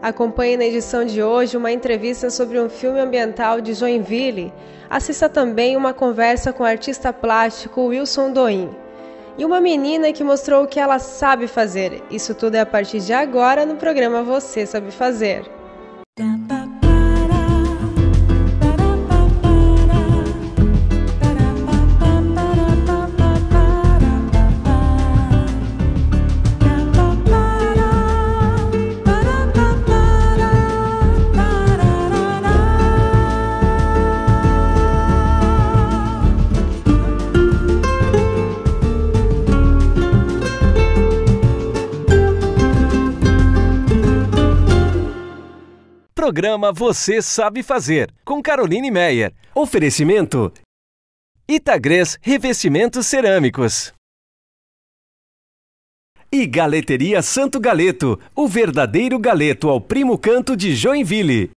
Acompanhe na edição de hoje uma entrevista sobre um filme ambiental de Joinville. Assista também uma conversa com o artista plástico Wilson Doim. E uma menina que mostrou o que ela sabe fazer. Isso tudo é a partir de agora no programa Você Sabe Fazer. Programa Você Sabe Fazer, com Caroline Meyer. Oferecimento: Itagres Revestimentos Cerâmicos. E Galeteria Santo Galeto, o verdadeiro galeto ao primo canto de Joinville.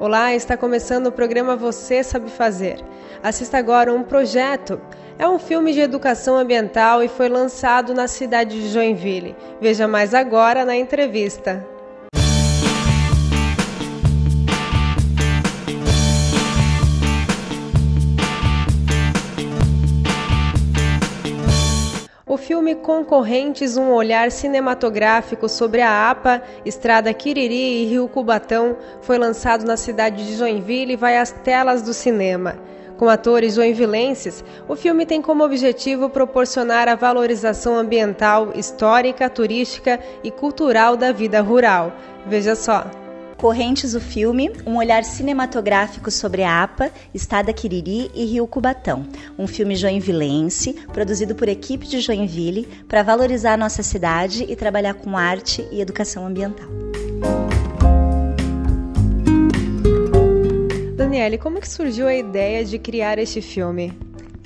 Olá, está começando o programa Você Sabe Fazer. Assista agora um projeto. É um filme de educação ambiental e foi lançado na cidade de Joinville. Veja mais agora na entrevista. Filme Concorrentes, um olhar cinematográfico sobre a APA, Estrada Quiriri e Rio Cubatão, foi lançado na cidade de Joinville e vai às telas do cinema. Com atores joinvilenses, o filme tem como objetivo proporcionar a valorização ambiental, histórica, turística e cultural da vida rural. Veja só. Correntes o filme, um olhar cinematográfico sobre a APA, Estada Quiriri e Rio Cubatão. Um filme joinvilense, produzido por equipe de Joinville, para valorizar a nossa cidade e trabalhar com arte e educação ambiental. Daniele, como que surgiu a ideia de criar este filme?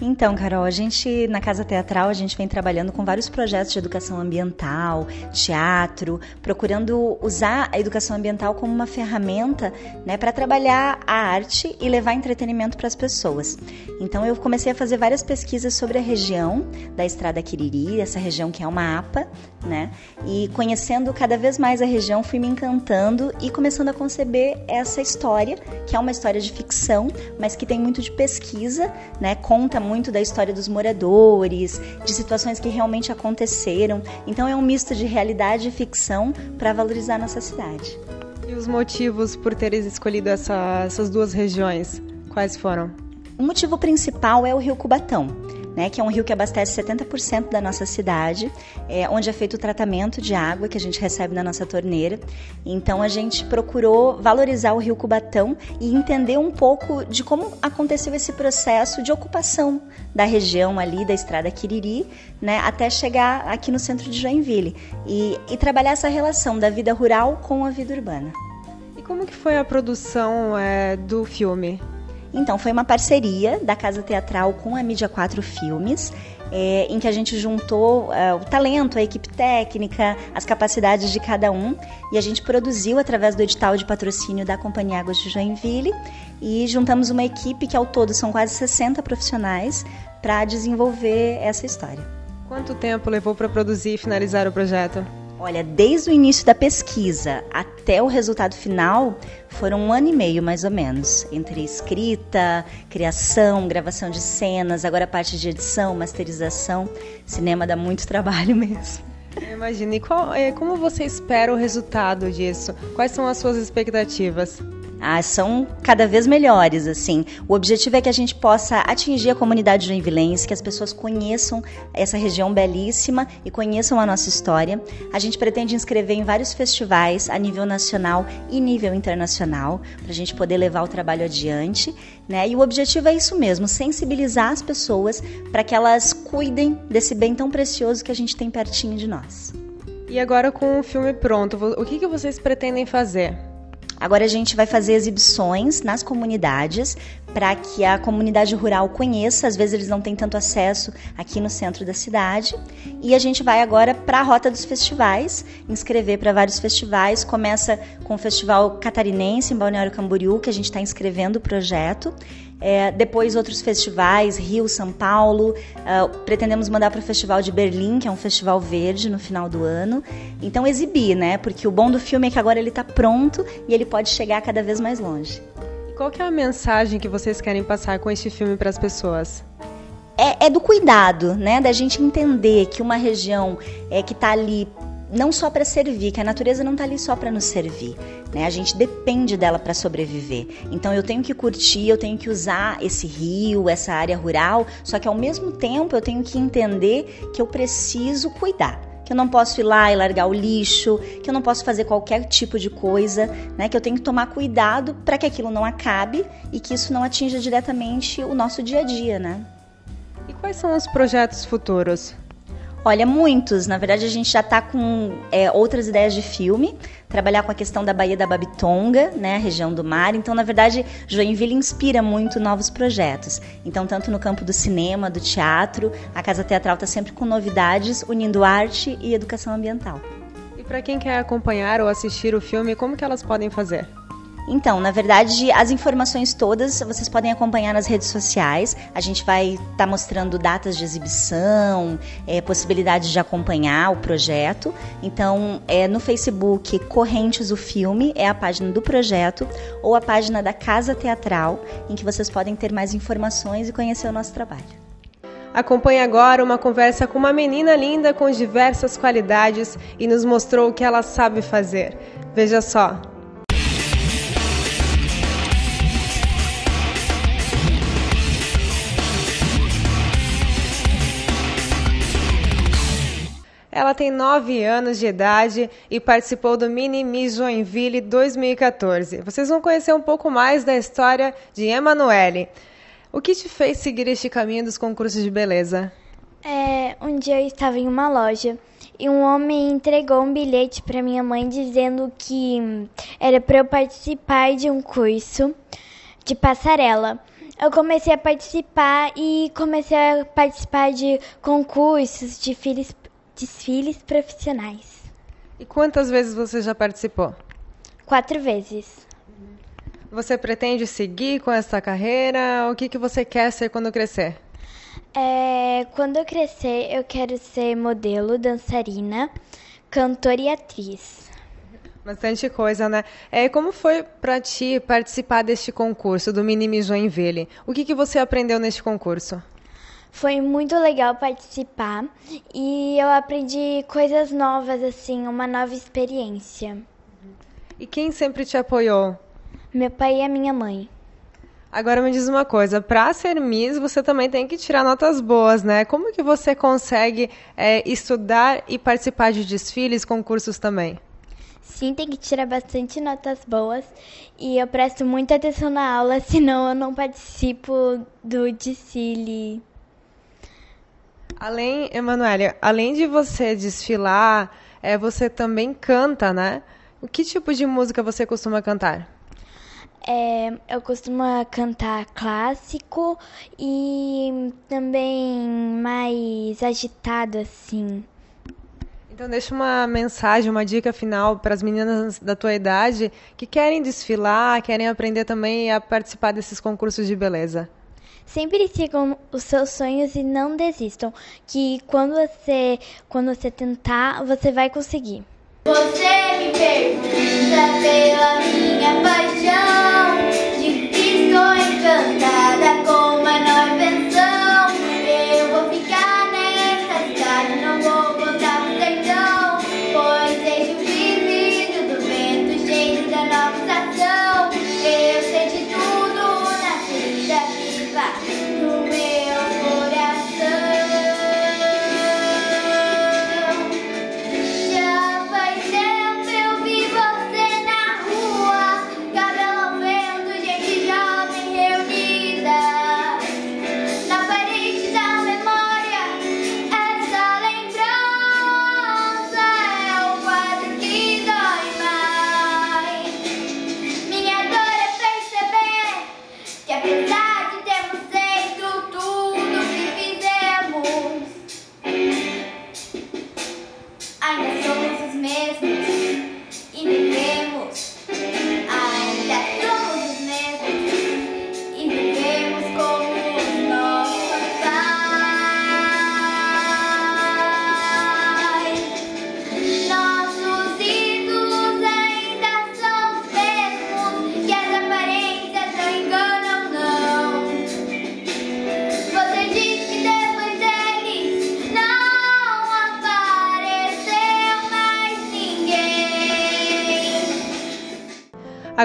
Então, Carol, a gente na Casa Teatral a gente vem trabalhando com vários projetos de educação ambiental, teatro, procurando usar a educação ambiental como uma ferramenta, né, para trabalhar a arte e levar entretenimento para as pessoas. Então, eu comecei a fazer várias pesquisas sobre a região da Estrada Quiriri, essa região que é uma APA, né? E conhecendo cada vez mais a região, fui me encantando e começando a conceber essa história, que é uma história de ficção, mas que tem muito de pesquisa, né? Conta muito da história dos moradores, de situações que realmente aconteceram. Então é um misto de realidade e ficção para valorizar nossa cidade. E os motivos por teres escolhido essa, essas duas regiões, quais foram? O motivo principal é o Rio Cubatão né, que é um rio que abastece 70% da nossa cidade, é, onde é feito o tratamento de água que a gente recebe na nossa torneira. Então a gente procurou valorizar o rio Cubatão e entender um pouco de como aconteceu esse processo de ocupação da região ali da Estrada Quiriri, né, até chegar aqui no centro de Joinville e, e trabalhar essa relação da vida rural com a vida urbana. E como que foi a produção é, do filme? Então, foi uma parceria da Casa Teatral com a Mídia 4 Filmes, é, em que a gente juntou é, o talento, a equipe técnica, as capacidades de cada um, e a gente produziu através do edital de patrocínio da Companhia Águas de Joinville, e juntamos uma equipe que ao todo são quase 60 profissionais para desenvolver essa história. Quanto tempo levou para produzir e finalizar o projeto? Olha, desde o início da pesquisa até o resultado final, foram um ano e meio mais ou menos, entre escrita, criação, gravação de cenas, agora a parte de edição, masterização. Cinema dá muito trabalho mesmo. Imagina, e qual, é, como você espera o resultado disso? Quais são as suas expectativas? Ah, são cada vez melhores, assim. O objetivo é que a gente possa atingir a comunidade joinvilense, que as pessoas conheçam essa região belíssima e conheçam a nossa história. A gente pretende inscrever em vários festivais a nível nacional e nível internacional, para a gente poder levar o trabalho adiante, né? E o objetivo é isso mesmo, sensibilizar as pessoas para que elas cuidem desse bem tão precioso que a gente tem pertinho de nós. E agora com o filme pronto, o que, que vocês pretendem fazer? Agora a gente vai fazer exibições nas comunidades para que a comunidade rural conheça, às vezes eles não têm tanto acesso aqui no centro da cidade. E a gente vai agora para a rota dos festivais, inscrever para vários festivais. Começa com o Festival Catarinense em Balneário Camboriú, que a gente está inscrevendo o projeto. É, depois outros festivais, Rio, São Paulo. Uh, pretendemos mandar para o Festival de Berlim, que é um festival verde no final do ano. Então exibir, né? Porque o bom do filme é que agora ele está pronto e ele pode chegar cada vez mais longe. Qual é a mensagem que vocês querem passar com este filme para as pessoas? É, é, do cuidado, né? Da gente entender que uma região é que está ali não só para servir, que a natureza não está ali só para nos servir, né? A gente depende dela para sobreviver. Então eu tenho que curtir, eu tenho que usar esse rio, essa área rural, só que ao mesmo tempo eu tenho que entender que eu preciso cuidar que eu não posso ir lá e largar o lixo, que eu não posso fazer qualquer tipo de coisa, né? Que eu tenho que tomar cuidado para que aquilo não acabe e que isso não atinja diretamente o nosso dia a dia, né? E quais são os projetos futuros? Olha, muitos. Na verdade, a gente já está com é, outras ideias de filme. Trabalhar com a questão da Baía da Babitonga, né, a região do mar. Então, na verdade, Joinville inspira muito novos projetos. Então, tanto no campo do cinema, do teatro, a Casa Teatral está sempre com novidades, unindo arte e educação ambiental. E para quem quer acompanhar ou assistir o filme, como que elas podem fazer? Então, na verdade, as informações todas vocês podem acompanhar nas redes sociais. A gente vai estar tá mostrando datas de exibição, é, possibilidades de acompanhar o projeto. Então, é, no Facebook, Correntes o Filme é a página do projeto, ou a página da Casa Teatral, em que vocês podem ter mais informações e conhecer o nosso trabalho. Acompanhe agora uma conversa com uma menina linda com diversas qualidades e nos mostrou o que ela sabe fazer. Veja só. Ela tem 9 anos de idade e participou do Mini Miss Joinville 2014. Vocês vão conhecer um pouco mais da história de Emanuele. O que te fez seguir este caminho dos concursos de beleza? É, um dia eu estava em uma loja e um homem entregou um bilhete para minha mãe dizendo que era para eu participar de um curso de passarela. Eu comecei a participar e comecei a participar de concursos, de desfiles profissionais. E quantas vezes você já participou? Quatro vezes. Você pretende seguir com essa carreira? O que, que você quer ser quando crescer? É, quando eu crescer, eu quero ser modelo, dançarina, cantora e atriz. Bastante coisa, né? É, como foi para ti participar deste concurso do Mini Joinville? O que, que você aprendeu neste concurso? Foi muito legal participar e eu aprendi coisas novas, assim, uma nova experiência. E quem sempre te apoiou? Meu pai e a minha mãe. Agora me diz uma coisa, para ser Miss você também tem que tirar notas boas, né? Como que você consegue é, estudar e participar de desfiles, concursos também? Sim, tem que tirar bastante notas boas e eu presto muita atenção na aula, senão eu não participo do desfile. Além, Emanuele, além de você desfilar, é, você também canta, né? O que tipo de música você costuma cantar? É, eu costumo cantar clássico e também mais agitado assim. Então deixa uma mensagem, uma dica final para as meninas da tua idade que querem desfilar, querem aprender também a participar desses concursos de beleza. Sempre sigam os seus sonhos e não desistam, que quando você, quando você tentar, você vai conseguir. Você me pergunta pela minha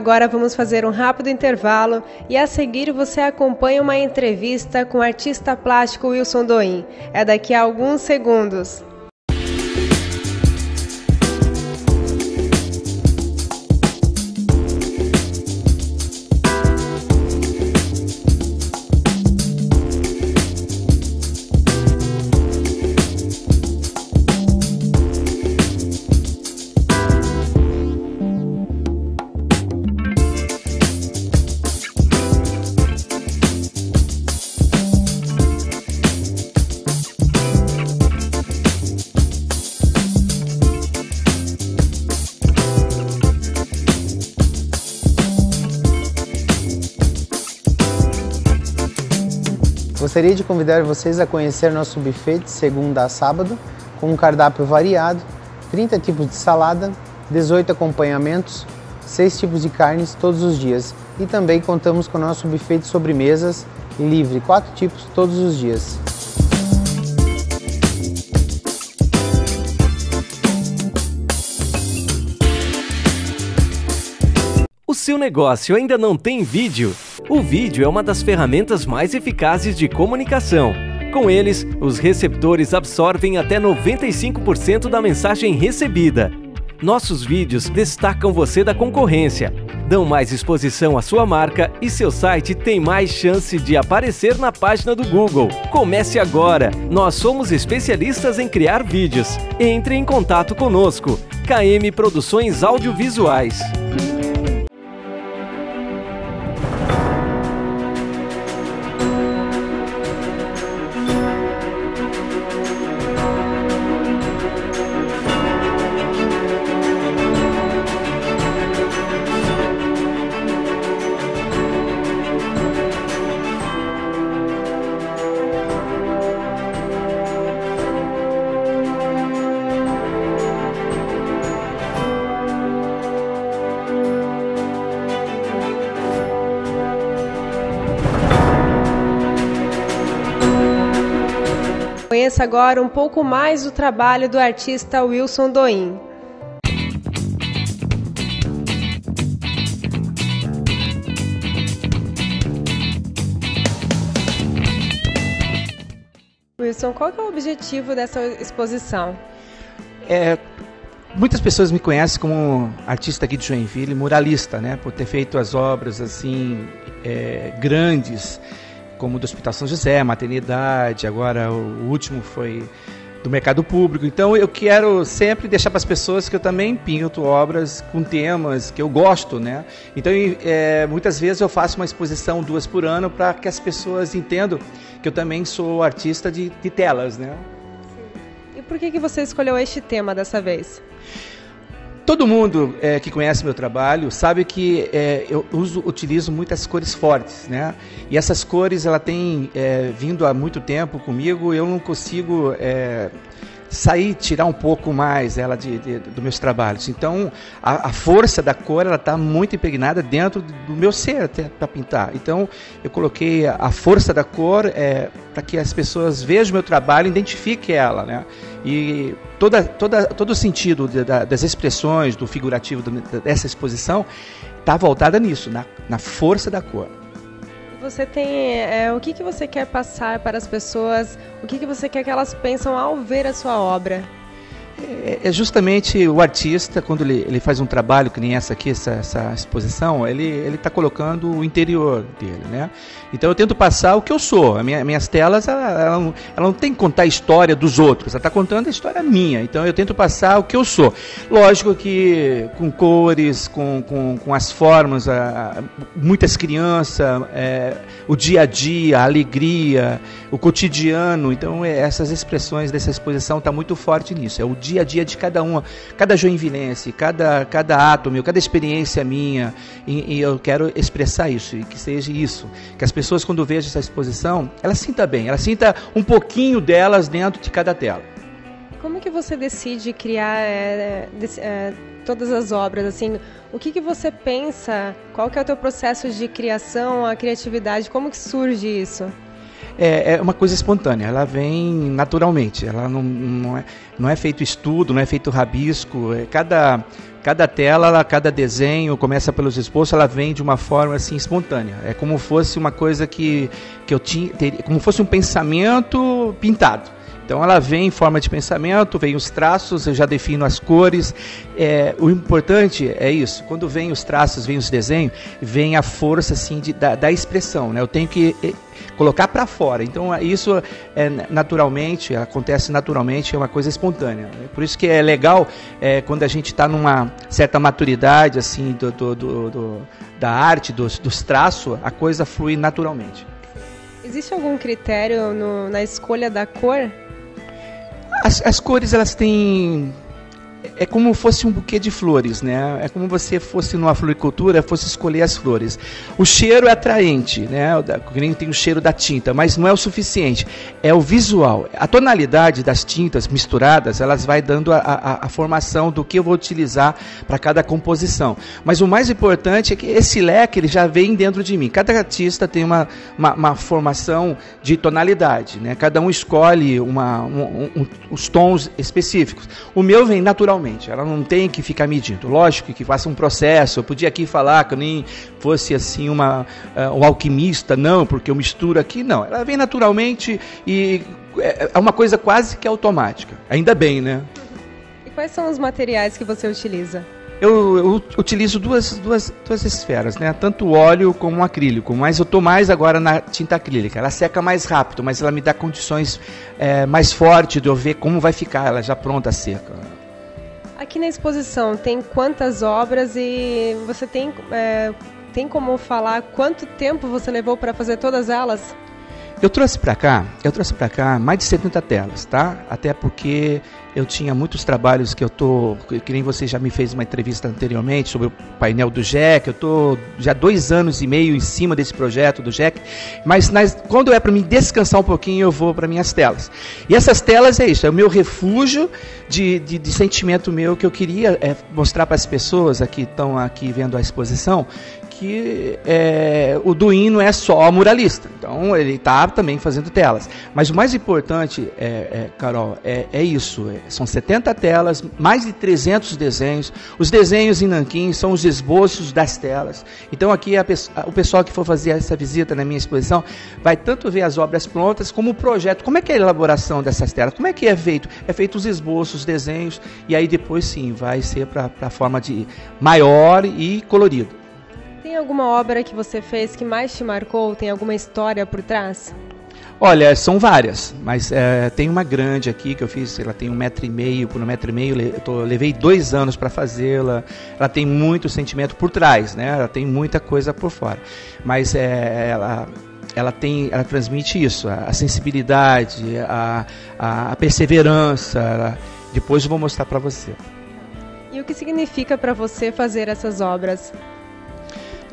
Agora vamos fazer um rápido intervalo e a seguir você acompanha uma entrevista com o artista plástico Wilson Doim. É daqui a alguns segundos. Gostaria de convidar vocês a conhecer nosso buffet de segunda a sábado, com um cardápio variado, 30 tipos de salada, 18 acompanhamentos, 6 tipos de carnes todos os dias. E também contamos com nosso buffet de sobremesas livre, 4 tipos todos os dias. O seu negócio ainda não tem vídeo? O vídeo é uma das ferramentas mais eficazes de comunicação. Com eles, os receptores absorvem até 95% da mensagem recebida. Nossos vídeos destacam você da concorrência, dão mais exposição à sua marca e seu site tem mais chance de aparecer na página do Google. Comece agora! Nós somos especialistas em criar vídeos. Entre em contato conosco. KM Produções Audiovisuais. Conheça agora um pouco mais do trabalho do artista Wilson Doim. Wilson, qual é o objetivo dessa exposição? É, muitas pessoas me conhecem como artista aqui de Joinville, muralista, né, por ter feito as obras assim é, grandes como do Hospital São José, Maternidade, agora o último foi do mercado público. Então eu quero sempre deixar para as pessoas que eu também pinto obras com temas que eu gosto, né? Então é, muitas vezes eu faço uma exposição duas por ano para que as pessoas entendam que eu também sou artista de, de telas, né? Sim. E por que, que você escolheu este tema dessa vez? Todo mundo é, que conhece meu trabalho sabe que é, eu uso, utilizo muitas cores fortes, né? E essas cores ela tem é, vindo há muito tempo comigo. Eu não consigo é, sair, tirar um pouco mais ela de, de dos meus trabalhos. Então, a, a força da cor ela está muito impregnada dentro do meu ser para pintar. Então, eu coloquei a, a força da cor é, para que as pessoas vejam meu trabalho, identifiquem ela, né? E toda, toda, todo o sentido de, da, das expressões do figurativo dessa exposição está voltada nisso, na, na força da cor. Você tem. É, o que, que você quer passar para as pessoas? O que, que você quer que elas pensam ao ver a sua obra? É, é justamente o artista, quando ele, ele faz um trabalho que nem essa aqui, essa, essa exposição, ele está colocando o interior dele, né? Então eu tento passar o que eu sou. Minha, minhas telas, ela, ela, não, ela, não, tem que contar a história dos outros, ela está contando a história minha. Então eu tento passar o que eu sou. Lógico que com cores, com, com, com as formas, a, a, muitas crianças, é, o dia a dia, a alegria, o cotidiano. Então é, essas expressões dessa exposição está muito forte nisso. É o dia a dia de cada uma, cada joinvilense, cada, cada ato meu, cada experiência minha. E, e eu quero expressar isso, e que seja isso. Que as pessoas quando vejam essa exposição, ela sinta bem, ela sinta um pouquinho delas dentro de cada tela. Como que você decide criar é, é, todas as obras? Assim, o que, que você pensa? Qual que é o teu processo de criação, a criatividade? Como que surge isso? É, é, uma coisa espontânea, ela vem naturalmente, ela não, não, é, não é feito estudo, não é feito rabisco, é, cada cada tela, cada desenho, começa pelos esboços, ela vem de uma forma assim espontânea. É como fosse uma coisa que, que eu tinha, como fosse um pensamento pintado. Então ela vem em forma de pensamento, vem os traços, eu já defino as cores. É, o importante é isso. Quando vem os traços, vem os desenhos, vem a força assim de, da, da expressão. Né? Eu tenho que é, colocar para fora. Então isso é naturalmente acontece naturalmente, é uma coisa espontânea. Né? Por isso que é legal é, quando a gente está numa certa maturidade assim do, do, do, do da arte, dos, dos traços, a coisa flui naturalmente. Existe algum critério no, na escolha da cor? As, as cores elas têm é como fosse um buquê de flores, né? É como você fosse numa floricultura, fosse escolher as flores. O cheiro é atraente, né? Nem tem o cheiro da tinta, mas não é o suficiente. É o visual. A tonalidade das tintas misturadas, elas vai dando a, a, a formação do que eu vou utilizar para cada composição. Mas o mais importante é que esse leque ele já vem dentro de mim. Cada artista tem uma, uma, uma formação de tonalidade, né? Cada um escolhe uma, um, um, os tons específicos. O meu vem naturalmente naturalmente. Ela não tem que ficar medindo. Lógico que faça um processo. Eu podia aqui falar que eu nem fosse assim uma, uh, um alquimista, não, porque eu misturo aqui. Não, ela vem naturalmente e é, é uma coisa quase que automática. Ainda bem, né? E quais são os materiais que você utiliza? eu, eu, utilizo duas, duas, duas esferas, né? Tanto óleo como acrílico, mas eu estou mais agora na tinta acrílica. Ela seca mais rápido, mas ela me dá condições é, mais fortes de eu ver como vai ficar ela já pronta seca. Aqui na exposição tem quantas obras e você tem, é, tem como falar quanto tempo você levou para fazer todas elas? Eu trouxe para cá, eu trouxe para cá mais de 70 telas, tá? Até porque eu tinha muitos trabalhos que eu tô, que nem você já me fez uma entrevista anteriormente sobre o painel do Jack. Eu tô já dois anos e meio em cima desse projeto do Jack. Mas nas, quando é para mim descansar um pouquinho, eu vou para minhas telas. E essas telas é isso, é o meu refúgio de, de, de sentimento meu que eu queria é, mostrar para as pessoas aqui estão aqui vendo a exposição que é, o Duin não é só muralista, então ele está também fazendo telas. Mas o mais importante, é, é Carol, é, é isso: é, são 70 telas, mais de 300 desenhos. Os desenhos em Nanquim são os esboços das telas. Então aqui a, o pessoal que for fazer essa visita na minha exposição vai tanto ver as obras prontas como o projeto. Como é que é a elaboração dessas telas? Como é que é feito? É feito os esboços, os desenhos, e aí depois sim vai ser para a forma de maior e colorido. Tem alguma obra que você fez que mais te marcou? Tem alguma história por trás? Olha, são várias, mas é, tem uma grande aqui que eu fiz, ela tem um metro e meio por um metro e meio, eu tô, levei dois anos para fazê-la. Ela tem muito sentimento por trás, né? Ela tem muita coisa por fora, mas é, ela ela tem, ela transmite isso, a, a sensibilidade, a, a, a perseverança. Ela, depois eu vou mostrar para você. E o que significa para você fazer essas obras?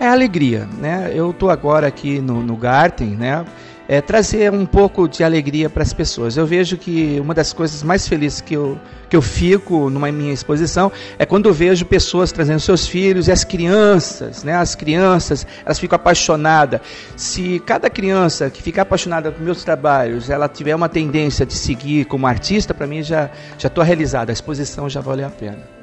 É alegria, né? Eu estou agora aqui no, no Garten, né? É, trazer um pouco de alegria para as pessoas. Eu vejo que uma das coisas mais felizes que eu, que eu fico numa minha exposição é quando eu vejo pessoas trazendo seus filhos e as crianças, né? As crianças, elas ficam apaixonadas. Se cada criança que ficar apaixonada por meus trabalhos, ela tiver uma tendência de seguir como artista, para mim já já estou realizada. A exposição já valeu a pena.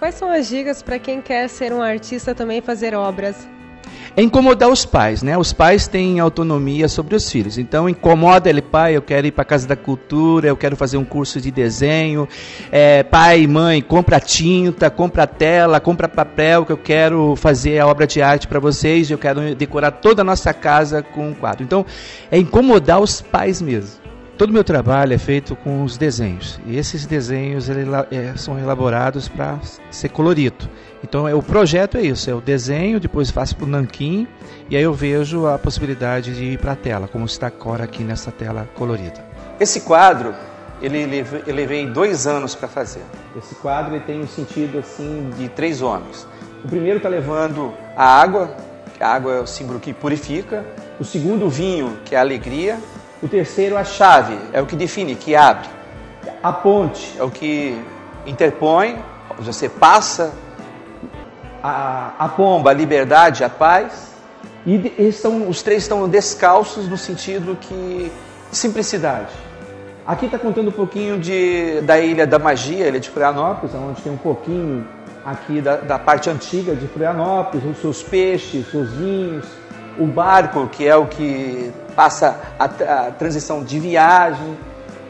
Quais são as dicas para quem quer ser um artista também fazer obras? É incomodar os pais, né? Os pais têm autonomia sobre os filhos. Então incomoda ele, pai, eu quero ir para a casa da cultura, eu quero fazer um curso de desenho. É, pai, mãe, compra tinta, compra tela, compra papel, que eu quero fazer a obra de arte para vocês. Eu quero decorar toda a nossa casa com um quadro. Então é incomodar os pais mesmo. Todo o meu trabalho é feito com os desenhos. E esses desenhos ele, é, são elaborados para ser colorido. Então é, o projeto é isso, é o desenho, depois faço para o nanquim e aí eu vejo a possibilidade de ir para a tela, como está agora aqui nessa tela colorida. Esse quadro, ele eu levei dois anos para fazer. Esse quadro ele tem um sentido assim de três homens. O primeiro está levando a água, que a água é o símbolo que purifica. O segundo, o vinho, que é a alegria. O terceiro, a chave, é o que define, que abre. A ponte é o que interpõe, você passa a, a pomba, a liberdade, a paz. E estão, os três estão descalços no sentido que simplicidade. Aqui está contando um pouquinho de, da Ilha da Magia, Ilha de Florianópolis, onde tem um pouquinho aqui da, da parte antiga de Florianópolis, os seus peixes, seus vinhos, o barco, que é o que passa a, a transição de viagem.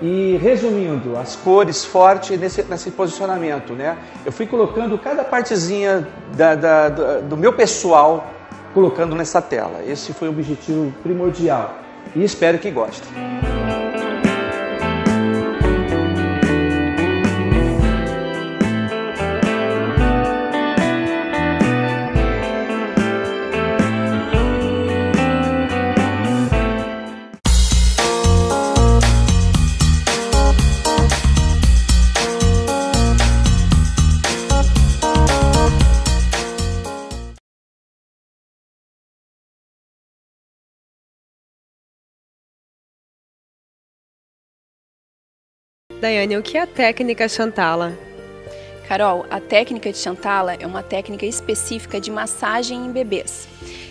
E resumindo, as cores fortes nesse, nesse posicionamento, né? Eu fui colocando cada partezinha da, da, do meu pessoal, colocando nessa tela. Esse foi o objetivo primordial e espero que gostem. Daiane, o que é a técnica Chantala? Carol, a técnica de Chantala é uma técnica específica de massagem em bebês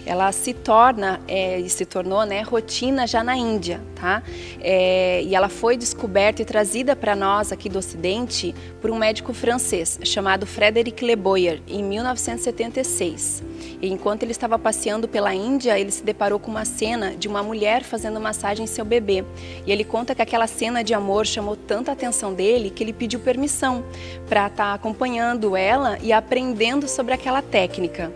ela se torna é, e se tornou né, rotina já na Índia, tá? É, e ela foi descoberta e trazida para nós aqui do Ocidente por um médico francês chamado Frederic Le Boyer em 1976. E enquanto ele estava passeando pela Índia, ele se deparou com uma cena de uma mulher fazendo massagem em seu bebê. E ele conta que aquela cena de amor chamou tanta atenção dele que ele pediu permissão para estar tá acompanhando ela e aprendendo sobre aquela técnica.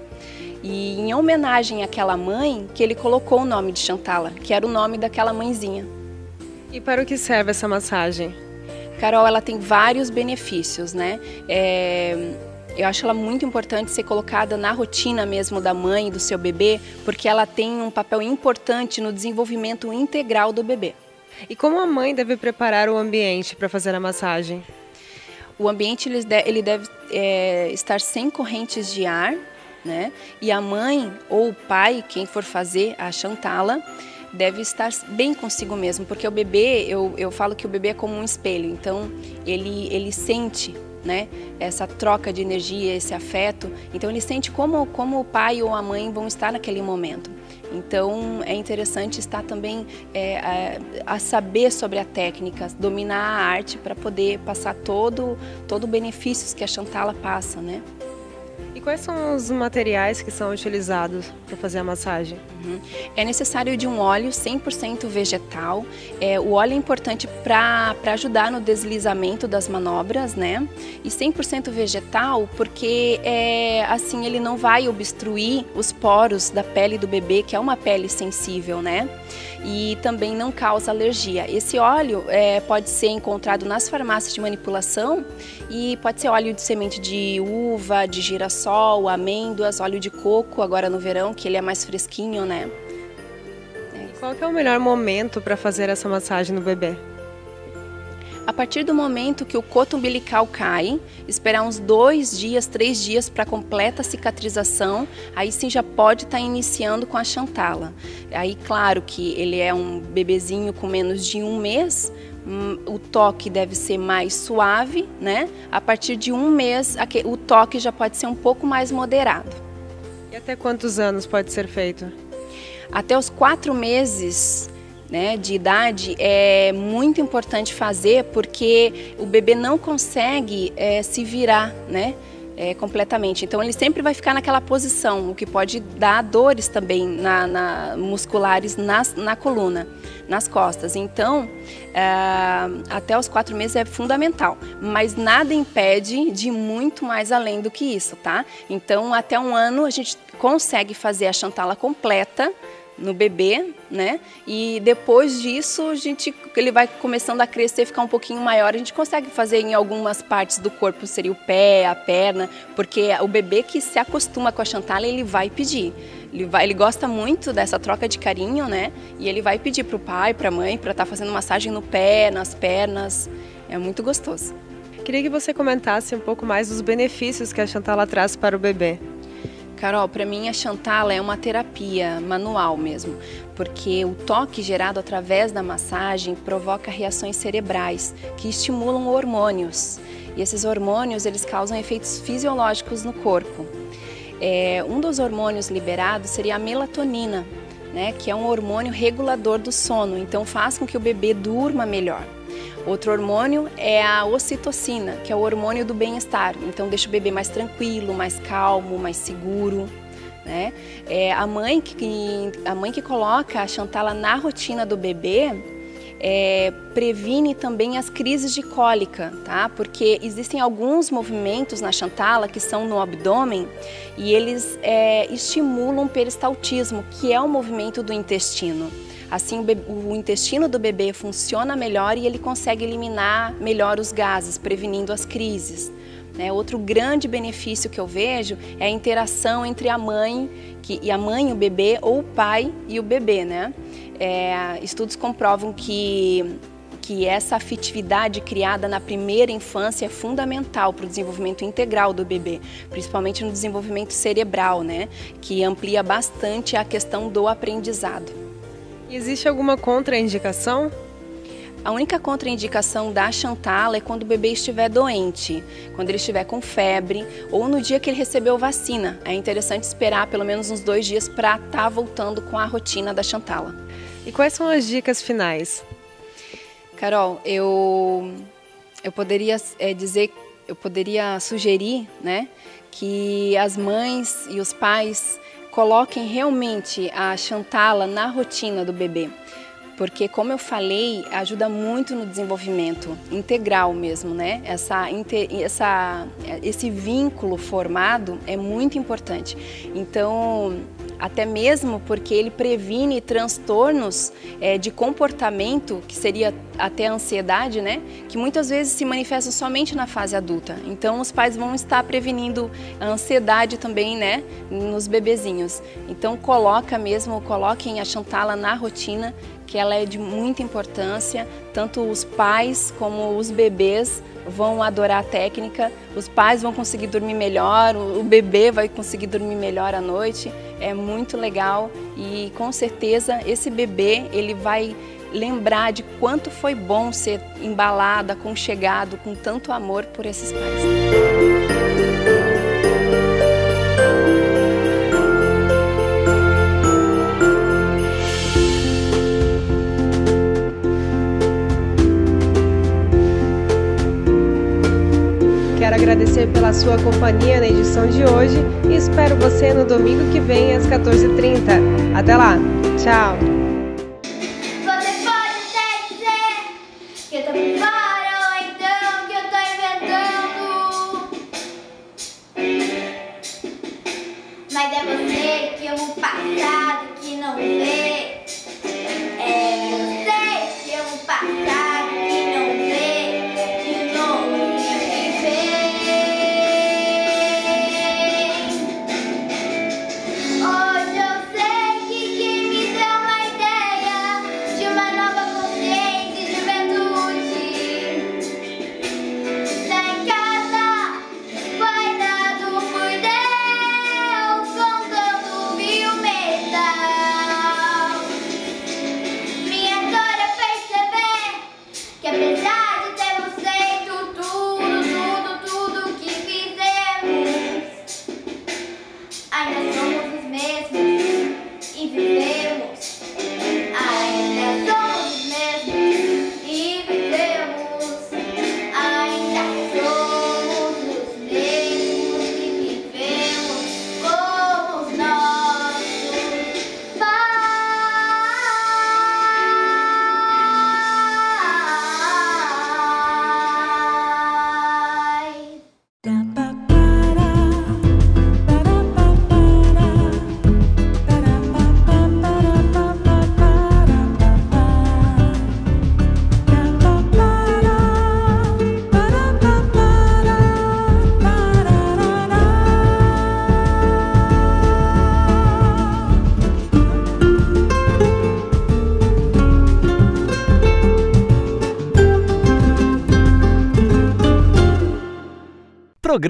E em homenagem àquela mãe, que ele colocou o nome de Chantala, que era o nome daquela mãezinha. E para o que serve essa massagem? Carol, ela tem vários benefícios, né? É, eu acho ela muito importante ser colocada na rotina mesmo da mãe e do seu bebê, porque ela tem um papel importante no desenvolvimento integral do bebê. E como a mãe deve preparar o ambiente para fazer a massagem? O ambiente ele deve é, estar sem correntes de ar, né? E a mãe ou o pai, quem for fazer a chantala, deve estar bem consigo mesmo, porque o bebê, eu, eu falo que o bebê é como um espelho, então ele, ele sente né, essa troca de energia, esse afeto, então ele sente como, como o pai ou a mãe vão estar naquele momento. Então é interessante estar também é, a, a, saber sobre a técnica, dominar a arte para poder passar todo todo benefícios que a Chantala passa, né? Quais são os materiais que são utilizados para fazer a massagem? Uhum. É necessário de um óleo 100% vegetal. É, o óleo é importante para ajudar no deslizamento das manobras, né? E 100% vegetal porque é, assim ele não vai obstruir os poros da pele do bebê, que é uma pele sensível, né? E também não causa alergia. Esse óleo é, pode ser encontrado nas farmácias de manipulação e pode ser óleo de semente de uva, de girassol, amêndoas, óleo de coco agora no verão, que ele é mais fresquinho, né? Qual é o melhor momento para fazer essa massagem no bebê? A partir do momento que o coto umbilical cai, esperar uns dois dias, três dias para completa cicatrização, aí sim já pode estar tá iniciando com a chantala. Aí, claro que ele é um bebezinho com menos de um mês, hum, o toque deve ser mais suave, né? A partir de um mês, o toque já pode ser um pouco mais moderado. E até quantos anos pode ser feito? Até os quatro meses né, de idade é muito importante fazer porque o bebê não consegue é, se virar, né? É, completamente. Então ele sempre vai ficar naquela posição, o que pode dar dores também na, na musculares nas, na coluna, nas costas. Então, é, até os quatro meses é fundamental, mas nada impede de muito mais além do que isso, tá? Então, até um ano a gente consegue fazer a chantala completa no bebê, né? E depois disso, a gente, ele vai começando a crescer, ficar um pouquinho maior, a gente consegue fazer em algumas partes do corpo, seria o pé, a perna, porque o bebê que se acostuma com a Chantal, ele vai pedir. Ele, vai, ele gosta muito dessa troca de carinho, né? E ele vai pedir para o pai, para a mãe, para estar tá fazendo massagem no pé, nas pernas. É muito gostoso. Queria que você comentasse um pouco mais dos benefícios que a Chantala traz para o bebê. Carol, para mim a Chantala é uma terapia manual mesmo, porque o toque gerado através da massagem provoca reações cerebrais que estimulam hormônios. E esses hormônios eles causam efeitos fisiológicos no corpo. É, um dos hormônios liberados seria a melatonina, né, que é um hormônio regulador do sono, então faz com que o bebê durma melhor. Outro hormônio é a ocitocina, que é o hormônio do bem-estar. Então deixa o bebê mais tranquilo, mais calmo, mais seguro. Né? É, a, mãe que, a mãe que coloca a Chantala na rotina do bebê é, previne também as crises de cólica, tá? Porque existem alguns movimentos na Chantala que são no abdômen e eles é, estimulam o peristaltismo, que é o movimento do intestino. Assim, o, bebê, o, intestino do bebê funciona melhor e ele consegue eliminar melhor os gases, prevenindo as crises. Né? Outro grande benefício que eu vejo é a interação entre a mãe que, e a mãe o bebê ou o pai e o bebê. Né? É, estudos comprovam que que essa afetividade criada na primeira infância é fundamental para o desenvolvimento integral do bebê, principalmente no desenvolvimento cerebral, né, que amplia bastante a questão do aprendizado. Existe alguma contraindicação? A única contraindicação da Chantala é quando o bebê estiver doente, quando ele estiver com febre ou no dia que ele recebeu vacina. É interessante esperar pelo menos uns dois dias para estar tá voltando com a rotina da Chantala. E quais são as dicas finais? Carol, eu, eu poderia é, dizer, eu poderia sugerir, né, que as mães e os pais coloquem realmente a Chantala na rotina do bebê. Porque, como eu falei, ajuda muito no desenvolvimento integral mesmo, né? Essa, essa, esse vínculo formado é muito importante. Então, até mesmo porque ele previne transtornos é, de comportamento, que seria até a ansiedade, né? Que muitas vezes se manifestam somente na fase adulta. Então, os pais vão estar prevenindo a ansiedade também, né? Nos bebezinhos. Então, coloca mesmo, coloquem a Chantala na rotina, que ela é de muita importância, tanto os pais como os bebês vão adorar a técnica, os pais vão conseguir dormir melhor, o bebê vai conseguir dormir melhor à noite. É muito legal e com certeza esse bebê ele vai lembrar de quanto foi bom ser embalado, aconchegado com tanto amor por esses pais. Agradecer pela sua companhia na edição de hoje e espero você no domingo que vem às 14h30. Até lá, tchau!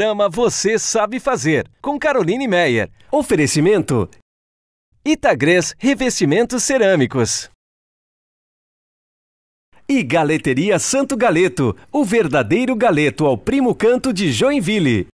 Programa Você Sabe Fazer, com Caroline Meyer. Oferecimento: Itagres Revestimentos Cerâmicos. E Galeteria Santo Galeto, o verdadeiro galeto ao primo canto de Joinville.